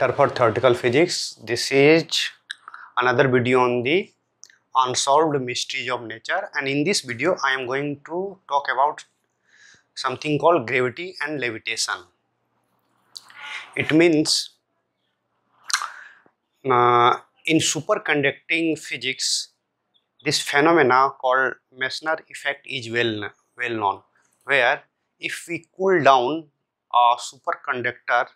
Center for Theoretical Physics. This is another video on the unsolved mysteries of nature and in this video I am going to talk about something called gravity and levitation. It means uh, in superconducting physics this phenomena called Meissner effect is well, well known where if we cool down a superconductor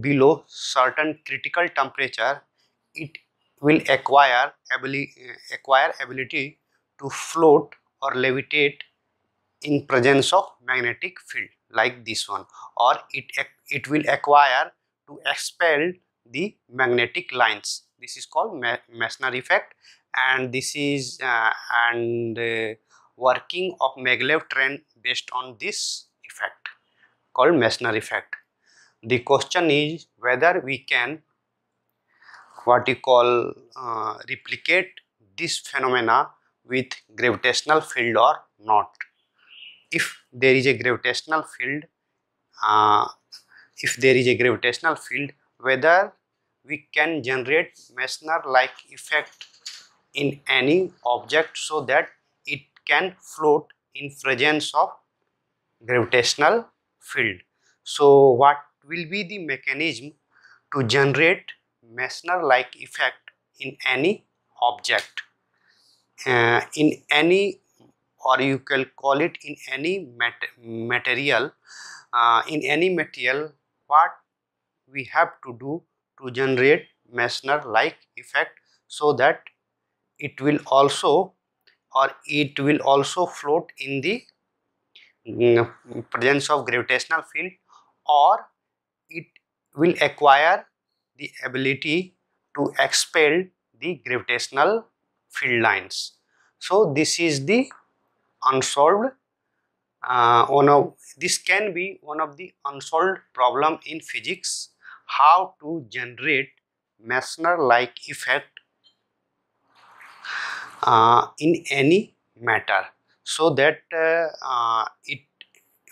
below certain critical temperature it will acquire ability, acquire ability to float or levitate in presence of magnetic field like this one or it it will acquire to expel the magnetic lines. This is called Meissner effect and this is uh, and uh, working of maglev train based on this effect called Meissner effect the question is whether we can what you call uh, replicate this phenomena with gravitational field or not. If there is a gravitational field uh, if there is a gravitational field whether we can generate Meissner like effect in any object so that it can float in presence of gravitational field. So what will be the mechanism to generate Meissner like effect in any object uh, in any or you can call it in any mat material uh, in any material what we have to do to generate Meissner like effect so that it will also or it will also float in the mm, presence of gravitational field or will acquire the ability to expel the gravitational field lines. So this is the unsolved uh, one of this can be one of the unsolved problem in physics how to generate Meissner like effect uh, in any matter so that uh, uh it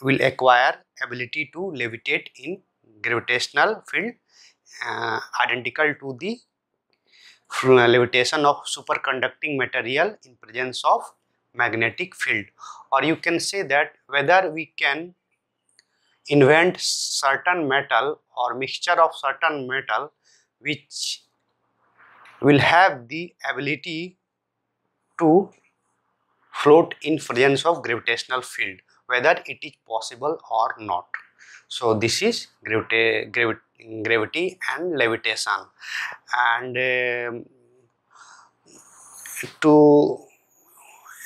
will acquire ability to levitate in gravitational field uh, identical to the levitation of superconducting material in presence of magnetic field. Or you can say that whether we can invent certain metal or mixture of certain metal which will have the ability to float in presence of gravitational field whether it is possible or not so this is gravity, gravity, and levitation. And um, to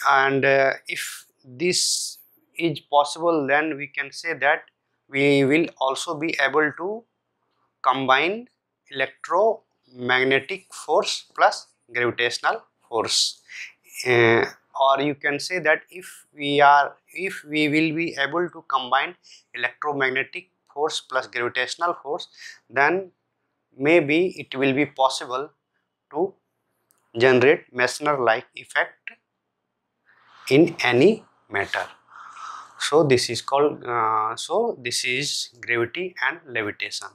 and uh, if this is possible then we can say that we will also be able to combine electromagnetic force plus gravitational force. Uh, or you can say that if we are if we will be able to combine electromagnetic force plus gravitational force then maybe it will be possible to generate Meissner like effect in any matter. So this is called uh, so this is gravity and levitation